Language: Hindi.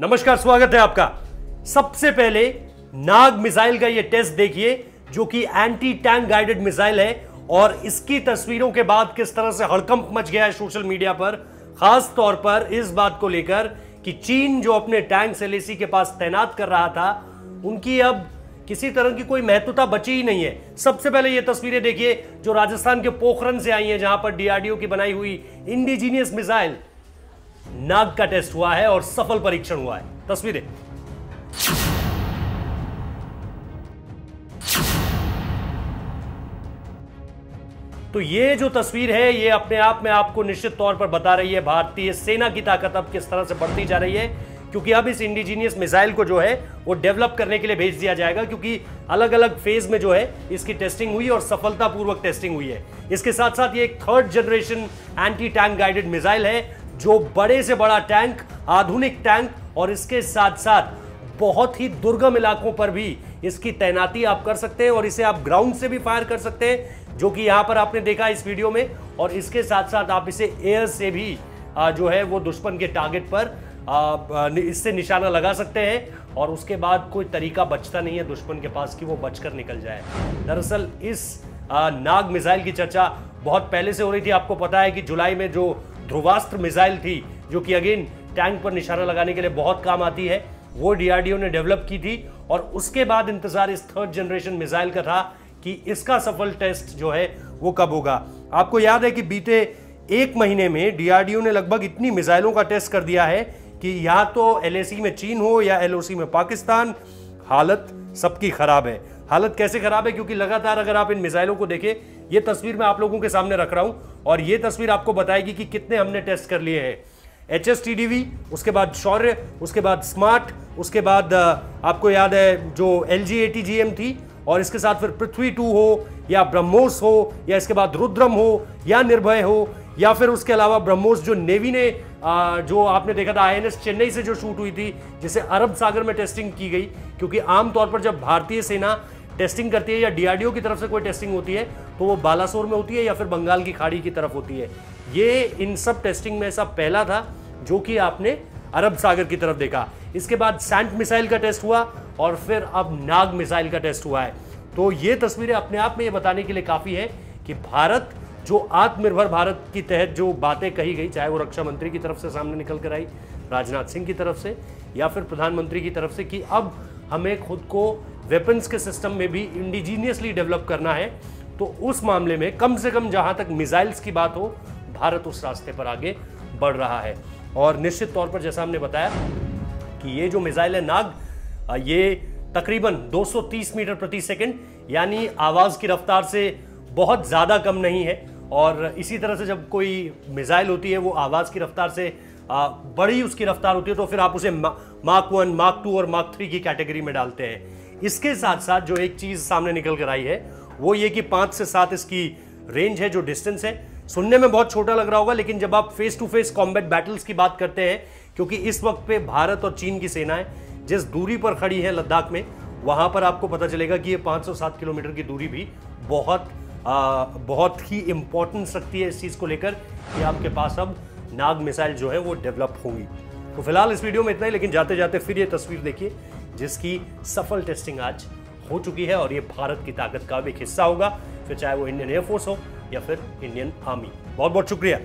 नमस्कार, स्वागत है आपका। सबसे पहले नाग मिसाइल का यह टेस्ट देखिए, जो कि एंटी टैंक गाइडेड मिसाइल है, और इसकी तस्वीरों के बाद किस तरह से हड़कंप मच गया है सोशल मीडिया पर, खास तौर पर इस बात को लेकर कि चीन जो अपने टैंक एलएसी के पास तैनात कर रहा था, उनकी अब किसी तरह की कोई महत्वता बची ही नहीं है। सबसे पहले ये तस्वीरें देखिए, जो राजस्थान के पोखरन से आई हैं, जहाँ पर डीआरडीओ की बनाई हुई इंडिजीनियस मिसाइल नाग का टेस्ट हुआ है और सफल परीक्षण हुआ है। तस्वीरें। तो ये जो तस्वीर है, ये अपने आप में आपको निश्चित तौर पर बता रही है, भारतीय सेना की ताकत अब किस तरह से बढ़ती जा रही है, क्योंकि अब इस इंडिजीनियस मिसाइल को जो है, वो डेवलप करने के लिए भेज दिया जाएगा, क्योंकि अलग अलग फ़ेज़ में जो है, इसकी टेस्टिंग हुई और सफलतापूर्वक टेस्टिंग हुई है। इसके साथ साथ ये एक third generation anti tank guided missile है जो बड़े से बड़ा टैंक, आधुनिक टैंक और इसके साथ साथ बहुत ही दुर्गम इलाकों पर भी इसकी तैनाती आप कर सकते हैं और इसे आप ग्राउंड से भी फायर कर सकते हैं, जो कि यहाँ पर आपने देखा इस वीडियो में। और इसके साथ साथ आप इसे एयर से भी जो है वो दुश्मन के टारगेट पर इससे निशाना लगा सकते हैं और उसके बाद कोई तरीका बचता नहीं है दुश्मन के पास कि वो बचकर निकल जाए। दरअसल इस नाग मिसाइल की चर्चा बहुत पहले से हो रही थी। आपको पता है कि जुलाई में जो ध्रुवास्त्र मिसाइल थी, जो कि अगेन टैंक पर निशाना लगाने के लिए बहुत काम आती है। वो डीआरडीओ ने डेवलप की थी और उसके बाद इंतज़ार इस थर्ड जनरेशन मिसाइल का था कि इसका सफल टेस्ट जो है, वो कब होगा। आपको याद है कि बीते एक महीने में डीआरडीओ ने लगभग इतनी मिसाइलों का टेस्ट कर दिया है कि या तो एलएसी में चीन हो या एलओसी में पाकिस्तान, हालत सबकी खराब है। हालत कैसे खराब है? क्योंकि लगातार अगर आप इन मिसाइलों को देखें, ये तस्वीर मैं आप लोगों के सामने रख रहा हूँ और ये तस्वीर आपको बताएगी कि कितने हमने टेस्ट कर लिए हैं। H S T D V उसके बाद शौर्य, उसके बाद स्मार्ट, उसके बाद आपको याद है जो L G A T G M थी, और इसके साथ फिर पृथ्वी टू हो, या ब्रह्मोस हो, या इसके बाद रुद्रम हो, या निर्भय हो, या फिर उसके अलावा ब्रह्मोस जो नेवी ने जो आपने देखा था आईएनएस चेन्नई से जो शूट हुई थी, जिसे अरब सागर में टेस्टिंग की गई, क्योंकि आमतौर पर जब भारतीय सेना टेस्टिंग करती है या डीआरडीओ की तरफ़ से कोई टेस्टिंग होती है तो वो बालासोर में होती है या फिर बंगाल की खाड़ी की तरफ़ होती है। ये इन सब टेस्टिंग में ऐसा पहला था, जो कि आपने अरब सागर की तरफ़ देखा। इसके बाद सैंट मिसाइल का टेस्ट हुआ और फिर अब नाग मिसाइल का टेस्ट हुआ है। तो ये तस्वीरें अपने आप में ये बताने के लिए काफ़ी है कि भारत, जो आत्मनिर्भर भारत की तहत जो बातें कही गई, चाहे वो रक्षा मंत्री की तरफ़ से सामने निकल कर आई, राजनाथ सिंह की तरफ़ से, या फिर प्रधानमंत्री की तरफ़ से, कि अब हमें खुद को वेपन्स के सिस्टम में भी इंडिजीनियसली डेवलप करना है। तो उस मामले में कम से कम जहाँ तक मिसाइल्स की बात हो, भारत उस रास्ते पर आगे बढ़ रहा है। और निश्चित तौर पर जैसा हमने बताया कि ये जो मिसाइल है, नाग, ये तकरीबन 230 मीटर प्रति सेकंड, यानी आवाज़ की रफ्तार से बहुत ज़्यादा कम नहीं है। और इसी तरह से जब कोई मिसाइल होती है, वो आवाज़ की रफ्तार से बड़ी उसकी रफ्तार होती है तो फिर आप उसे मार्क वन मार्क टू और मार्क थ्री की कैटेगरी में डालते हैं। इसके साथ साथ जो एक चीज़ सामने निकल कर आई है वो ये कि पाँच से सात इसकी रेंज है जो डिस्टेंस है। सुनने में बहुत छोटा लग रहा होगा लेकिन जब आप face to face combat battles की बात करते हैं क्योंकि इस वक्त पे भारत और चीन की सेनाएँ जिस दूरी पर खड़ी है लद्दाख में वहाँ पर आपको पता चलेगा कि ये 507 किलोमीटर की दूरी भी बहुत आ, बहुत ही इंपॉर्टेंस रखती है इस चीज़ को लेकर कि आपके पास अब नाग मिसाइल जो है वो डेवलप होंगी। तो फ़िलहाल इस वीडियो में इतना ही लेकिन जाते जाते फिर ये तस्वीर देखिए। जिसकी सफल टेस्टिंग आज हो चुकी है और ये भारत की ताकत का भी एक हिस्सा होगा। फिर चाहे वो इंडियन एयरफोर्स हो या फिर इंडियन आर्मी। बहुत बहुत शुक्रिया।